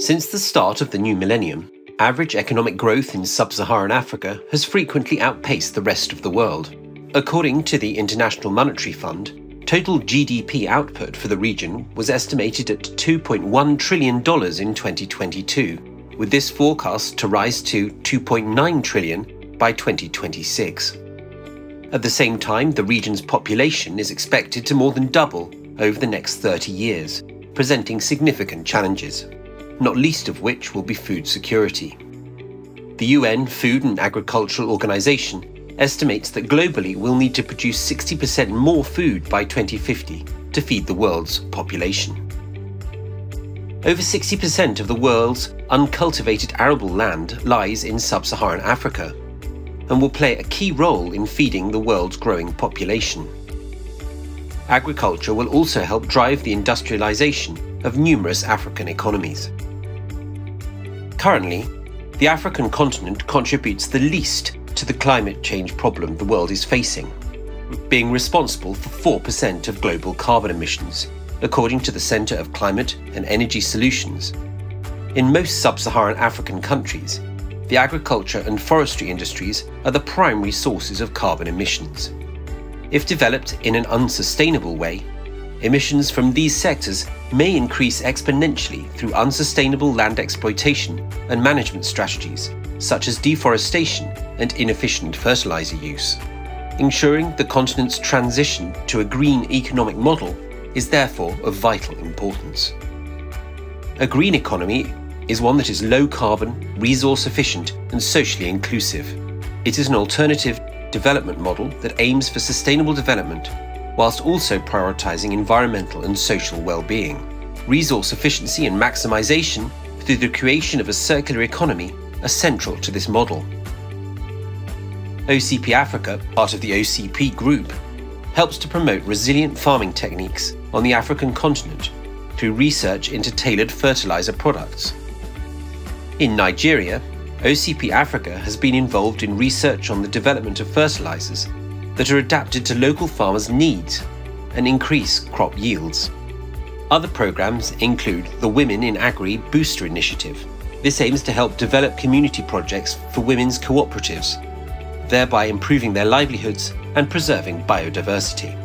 Since the start of the new millennium, average economic growth in sub Saharan Africa has frequently outpaced the rest of the world. According to the International Monetary Fund, total GDP output for the region was estimated at $2.1 trillion in 2022, with this forecast to rise to 2.9 trillion by 2026. At the same time, the region's population is expected to more than double over the next 30 years, presenting significant challenges not least of which will be food security. The UN Food and Agricultural Organization estimates that globally we'll need to produce 60% more food by 2050 to feed the world's population. Over 60% of the world's uncultivated arable land lies in sub Saharan Africa and will play a key role in feeding the world's growing population. Agriculture will also help drive the industrialization of numerous African economies. Currently, the African continent contributes the least to the climate change problem the world is facing, being responsible for 4% of global carbon emissions, according to the Centre of Climate and Energy Solutions. In most sub Saharan African countries, the agriculture and forestry industries are the primary sources of carbon emissions. If developed in an unsustainable way, emissions from these sectors may increase exponentially through unsustainable land exploitation and management strategies, such as deforestation and inefficient fertilizer use. Ensuring the continent's transition to a green economic model is therefore of vital importance. A green economy is one that is low carbon, resource efficient, and socially inclusive. It is an alternative development model that aims for sustainable development whilst also prioritising environmental and social well-being. Resource efficiency and maximisation through the creation of a circular economy are central to this model. OCP Africa, part of the OCP Group, helps to promote resilient farming techniques on the African continent through research into tailored fertilizer products. In Nigeria, OCP Africa has been involved in research on the development of fertilizers that are adapted to local farmers' needs and increase crop yields. Other programs include the Women in Agri Booster Initiative. This aims to help develop community projects for women's cooperatives, thereby improving their livelihoods and preserving biodiversity.